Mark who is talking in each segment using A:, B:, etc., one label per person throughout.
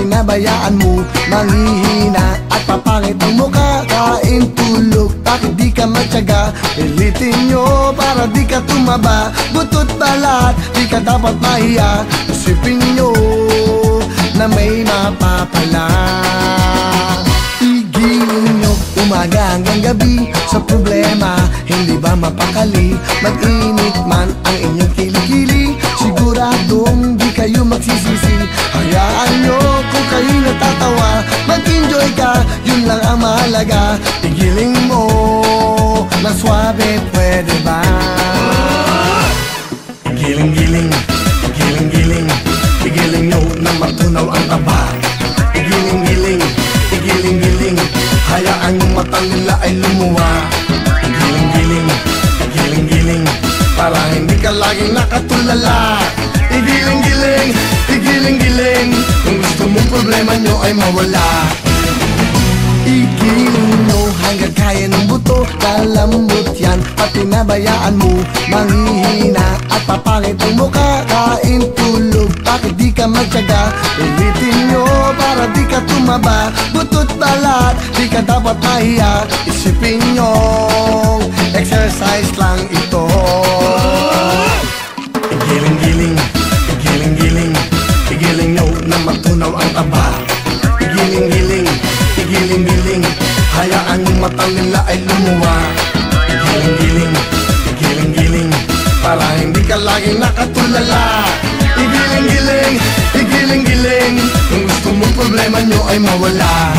A: pinabayaan mo Manghihina at papangit ang mukha. Kain tulog, bakit di ka matyaga? Pilitin nyo para di ka tumaba. Butot balat, di ka dapat mahiya. Isipin nyo na may mapapala. Igilin nyo umaga hanggang gabi. Sa problema, hindi ba mapakali? Mag-init man ang inyong magsisisi. Hayaan nyo kung kayo natatawa. Mag-enjoy ka, yun lang ang mahalaga. Igiling mo na swabe, pwede ba? Giling-giling, giling-giling. Igiling nyo na matunaw ang taba. Igiling-giling, igiling-giling Hayaan yung mata nila ay lumuwa. Igiling-giling, igiling-giling Para hindi ka laging nakatulala. Igiling-giling, igiling-giling Kung gusto mong problema nyo ay mawala. Igiling mo hanggang kaya ng buto. Lalambot yan at pinabayaan mo. Manghihina at papangit ang mukha. Kain tulog, bakit di ka magtyaga? Ulitin nyo para di ka tumaba. Butot balat, di ka dapat mahiya. Isipin nyo, na matunaw ang taba Igiling-giling, igiling-giling Hayaan yung mata nila ay lumuwa. Igiling-giling, igiling-giling Para hindi ka laging nakatulala. Igiling-giling, igiling-giling Kung gusto mong problema nyo ay mawala.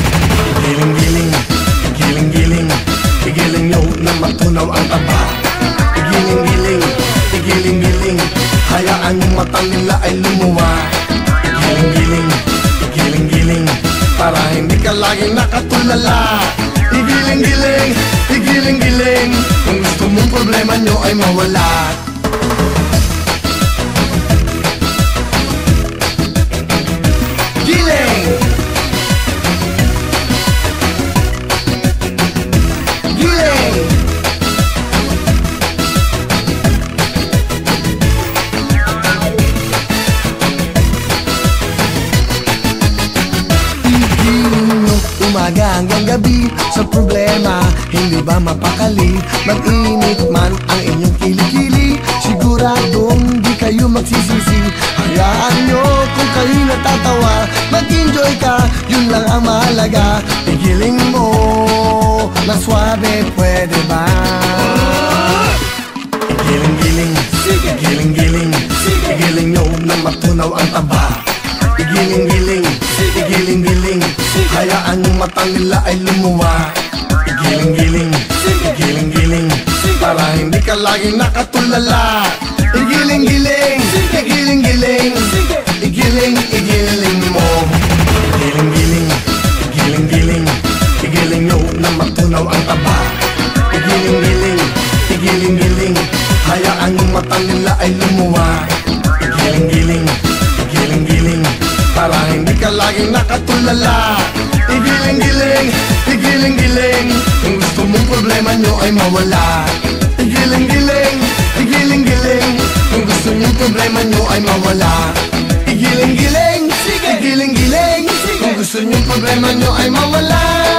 A: Igiling-giling, igiling-giling Igiling nyo na matunaw ang taba Igiling-giling, igiling-giling Hayaan yung mata nila ay lumuwa laging nakatulala. Igiling-giling, igiling-giling. Kung gusto mong problema nyo ay mawala umaga hanggang gabi. Sa problema, hindi ba mapakali? Mag-init man ang inyong kilikili. Siguradong di kayo magsisisi. Hayaan nyo kung kayo natatawa. Mag-enjoy ka, yun lang ang mahalaga. Igiling mo na swabe, pwede ba? Mata nila ay lumuwa Igiling-giling, igiling-giling Para hindi ka laging nakatulala Igiling-giling, igiling-giling Igiling, igiling mo Igiling-giling, igiling-giling Igiling nyo na matunaw ang taba igiling-giling Kung gusto mong problema nyo ay mawala. Igiling-giling, igiling-giling Kung gusto nyo problema nyo ay mawala. Igiling-giling, igiling-giling Kung gusto nyo problema nyo ay mawala